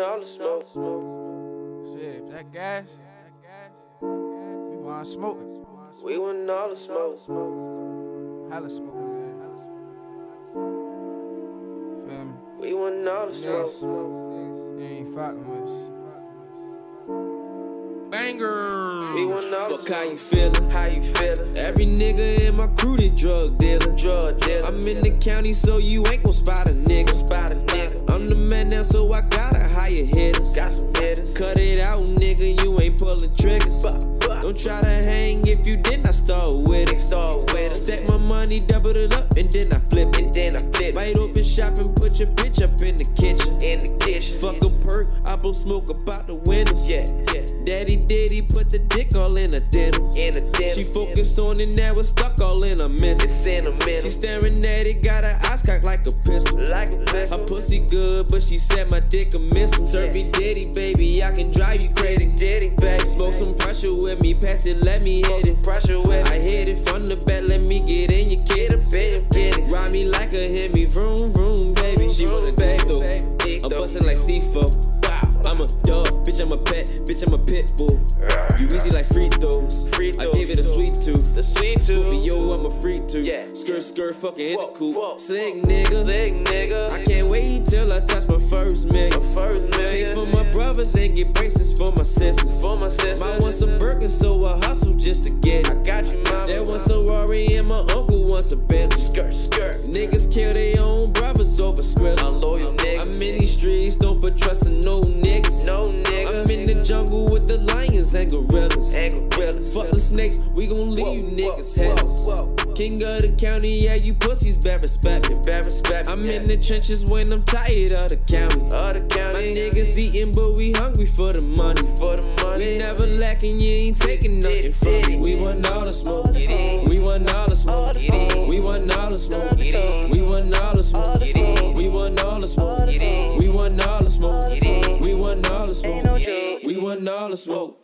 want all the smoke. Shit, if that gas, we want smoke. We want all the smoke. Hella smoke in his head. Feel me? We want all the Niggas, smoke. they ain't fucking with us. Banger. We want all Fuck how you feelin'? How you feelin'? Every nigga in my crew the drug dealer. Drug dealer. I'm in the county, so you ain't gon' spot a nigga. Spot a nigga. I'm the man now, so I gotta hire hitters. Got some hitters. Cut it out, nigga, you ain't pulling triggers. Bah. Don't try to hang if you did not start with it. Start money, double it up, and then I flip it. And then I flip Bite open shop and put your bitch up in the kitchen. in the kitchen. Fuck a perk, I blow smoke about the windows. Yeah, yeah. Daddy Diddy put the dick all in her denim. In dinner. She focus on it now, it's stuck all in a mental. It's in middle. She staring at it, got her eyes cocked like a pistol. like a Her pussy good, but she said my dick a missile. Turk P.Diddy, baby, I can drive you crazy. Diddy, baby. Smoke some pressure with me, pass it, let me hit it. Pressure with I hit it from the back, let me get in your Get a bit of kitty. Ride me like a hit me, vroom, vroom, baby. She wanna dick though. I'm bustin' like C4. I'm a dog, bitch, I'm a pet, bitch, I'm a pit bull. You easy like free throws. Free I gave it a sweet tooth. The sweet tooth. yo, I'm a free tooth. Yeah. Skirt, skirt, fucking in the coop. Slick nigga. Slick nigga. I can't wait till I touch my first million. first million. Chase for my brothers and get braces for my sisters. For my sister. My wants a Birkin, so I hustle just to get it. Got you, mama. That wants a Rory and my uncle a Bentley. skirt, skirt. Niggas kill their own brothers over script. I'm loyal niggas. I'm in these streets, don't put trust in no niggas. No nigga. I'm in the jungle with the lions and gorillas. And gorillas. Fuck the snakes, we gon' leave Whoa, you niggas whoa, headless. whoa. King of the county, yeah, you pussies better respect me. Bad respect. I'm yeah. in the trenches when I'm tired of the county. Other county. My niggas eating, but we hungry for the money. For the money. We never lacking, you ain't taking nothing from me. We want all the smoke. We want all the smoke. We want all the smoke. We want all the smoke. We want all the smoke. We want all the smoke. We want all the smoke. We want all the smoke.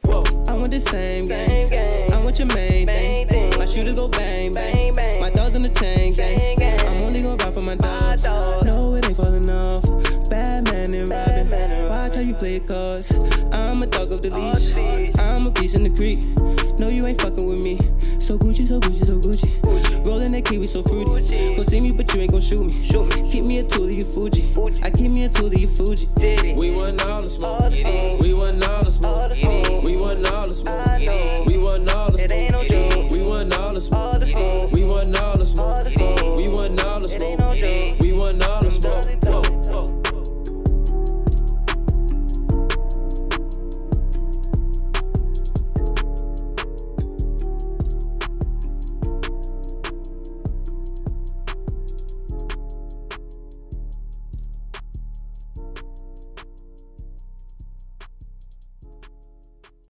I want the same game. I want your main thing. My shooters go bang bang. My dogs in the chain gang. I'm only gonna ride for my dogs. No, it ain't falling off. Batman and Robin. Watch how you play it cause I'm a dog of the leash. I'm a piece in the creek. No, you ain't fucking with me. So Gucci, so Gucci, so Gucci. shoot me. Shoot me. Give me a two, you Fuji. Fuji. I give me a two, you Fuji. We want all the smoke.